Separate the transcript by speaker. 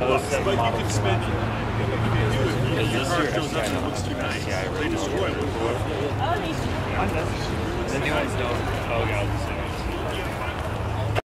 Speaker 1: bucks, but you can spend. The
Speaker 2: this
Speaker 1: car
Speaker 2: your
Speaker 1: looks too nice. They destroy it.
Speaker 2: The new ones don't. Oh,